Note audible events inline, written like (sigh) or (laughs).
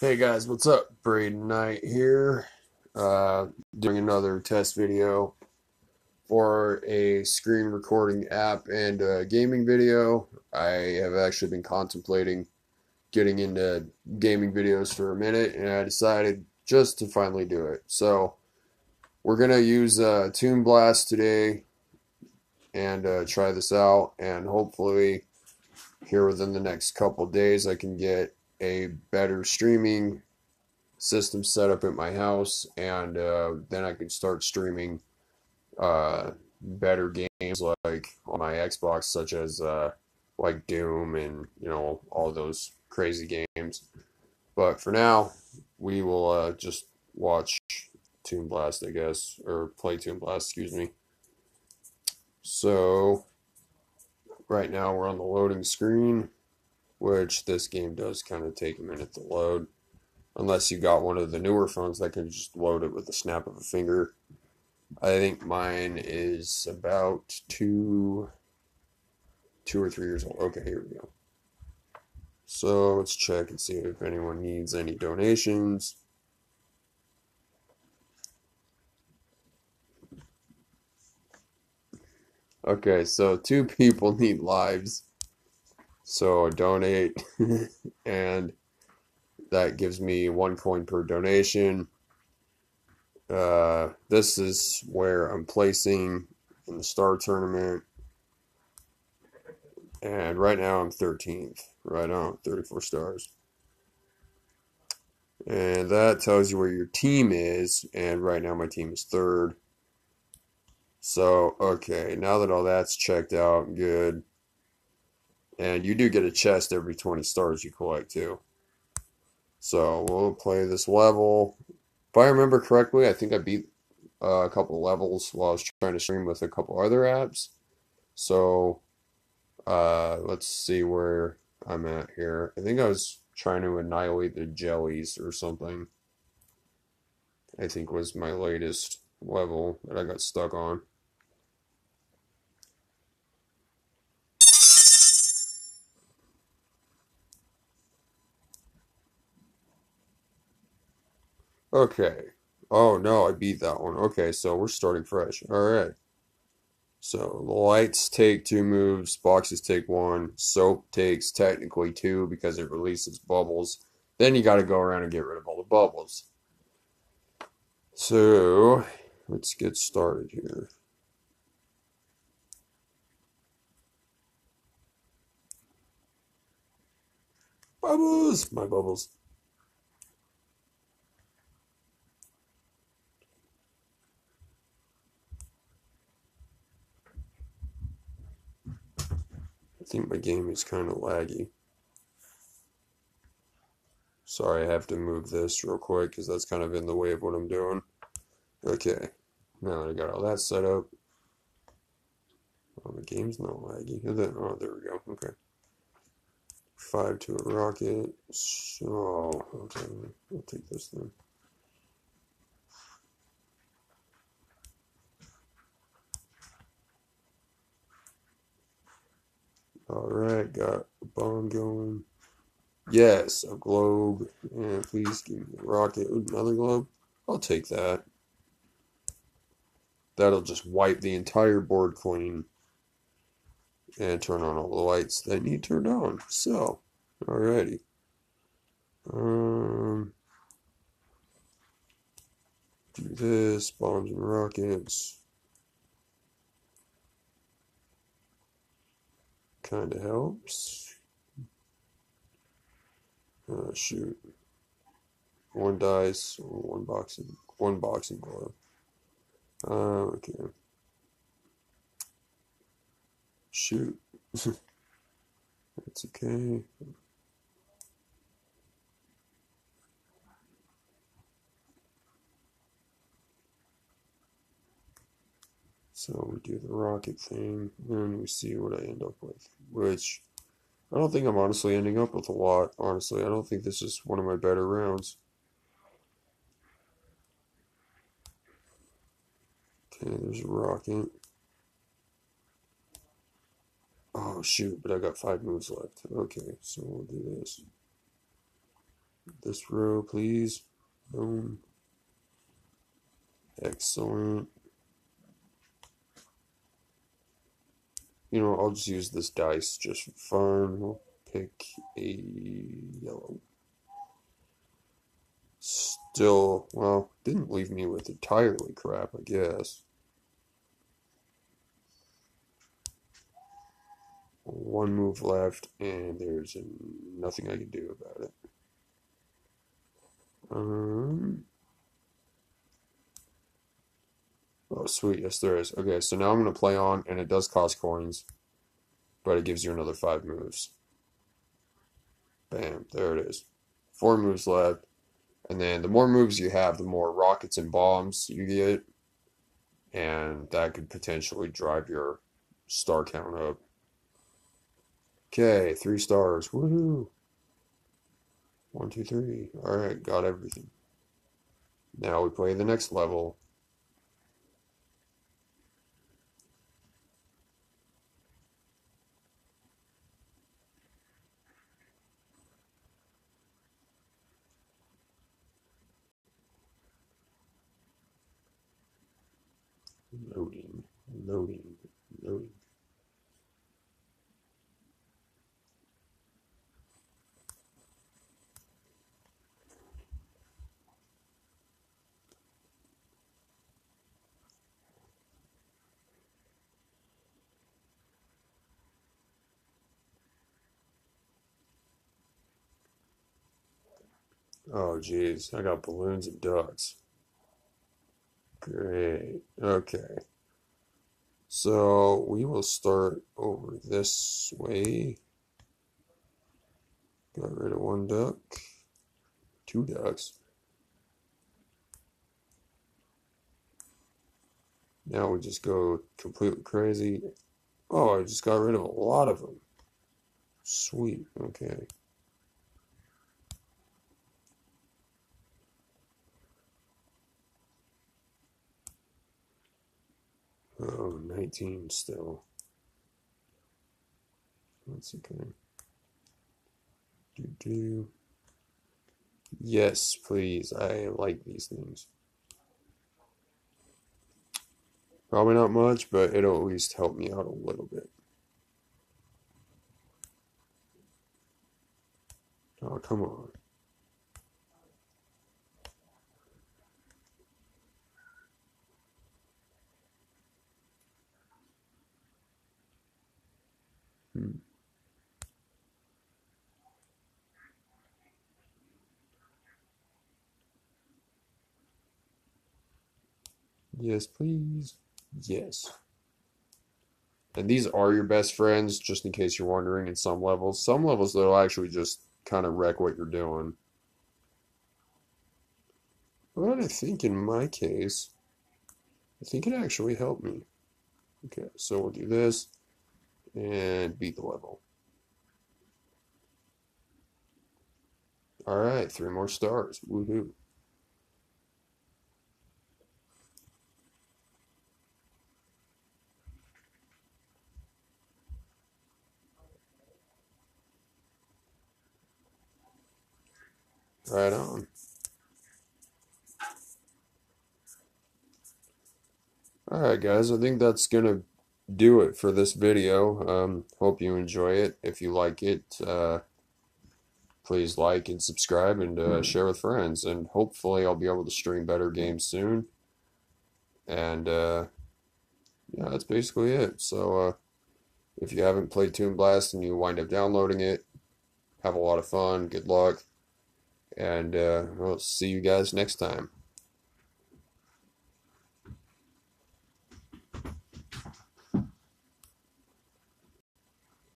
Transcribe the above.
Hey guys, what's up? Braden Knight here, uh, doing another test video for a screen recording app and a gaming video. I have actually been contemplating getting into gaming videos for a minute, and I decided just to finally do it. So we're gonna use uh, Toon Blast today and uh, try this out, and hopefully here within the next couple days I can get a better streaming system set up at my house, and uh, then I can start streaming uh, better games like on my Xbox, such as uh, like Doom and you know all those crazy games. But for now, we will uh, just watch Toon Blast, I guess, or play Toon Blast, excuse me. So right now we're on the loading screen which this game does kind of take a minute to load. Unless you got one of the newer phones that can just load it with the snap of a finger. I think mine is about two, two or three years old. Okay, here we go. So let's check and see if anyone needs any donations. Okay, so two (laughs) people need lives. So donate, (laughs) and that gives me one coin per donation. Uh, this is where I'm placing in the star tournament. And right now I'm 13th. Right on, 34 stars. And that tells you where your team is. And right now my team is third. So, okay, now that all that's checked out, good. And you do get a chest every 20 stars you collect too. So we'll play this level. If I remember correctly, I think I beat uh, a couple levels while I was trying to stream with a couple other apps. So uh, let's see where I'm at here. I think I was trying to annihilate the jellies or something. I think was my latest level that I got stuck on. Okay. Oh no, I beat that one. Okay, so we're starting fresh. Alright. So the lights take two moves, boxes take one, soap takes technically two because it releases bubbles. Then you gotta go around and get rid of all the bubbles. So let's get started here. Bubbles! My bubbles. Think my game is kind of laggy. Sorry, I have to move this real quick because that's kind of in the way of what I'm doing. Okay, now that I got all that set up. Oh, the game's not laggy. Oh, there we go. Okay. Five to a rocket. So, okay, I'll take this then. Alright, got a bomb going. Yes, a globe. And please give me a rocket. another globe. I'll take that. That'll just wipe the entire board clean. And turn on all the lights that need turned on. So, alrighty. Um, do this, bombs and rockets. Kind of helps. Uh, shoot. One dice, one boxing, one boxing glove. Uh, okay. Shoot. (laughs) That's okay. So we do the rocket thing, and we see what I end up with. Which, I don't think I'm honestly ending up with a lot, honestly. I don't think this is one of my better rounds. Okay, there's a rocket. Oh shoot, but I got five moves left. Okay, so we'll do this. this row, please. Boom. Excellent. You know, I'll just use this dice just for fun. We'll pick a yellow. Still, well, didn't leave me with entirely crap, I guess. One move left, and there's nothing I can do about it. Um. Oh, sweet. Yes, there is. Okay, so now I'm going to play on, and it does cost coins, but it gives you another five moves. Bam, there it is. Four moves left. And then the more moves you have, the more rockets and bombs you get. And that could potentially drive your star count up. Okay, three stars. Woohoo! One, two, three. Alright, got everything. Now we play the next level. Loading, loading, loading. Oh, geez. I got balloons and ducks. Great. Okay. So we will start over this way. Got rid of one duck. Two ducks. Now we just go completely crazy. Oh, I just got rid of a lot of them. Sweet. Okay. Oh, 19 still. That's okay. Do do. Yes, please. I like these things. Probably not much, but it'll at least help me out a little bit. Oh, come on. Yes, please. Yes. And these are your best friends, just in case you're wondering, in some levels. Some levels, they'll actually just kind of wreck what you're doing. But I think in my case, I think it actually helped me. Okay, so we'll do this and beat the level. All right, three more stars. Woohoo. Right on. Alright guys, I think that's gonna do it for this video. Um, hope you enjoy it. If you like it, uh, please like and subscribe and uh, share with friends. And hopefully I'll be able to stream better games soon. And uh, yeah, that's basically it. So uh, if you haven't played Toon Blast and you wind up downloading it, have a lot of fun. Good luck. And uh, we'll see you guys next time.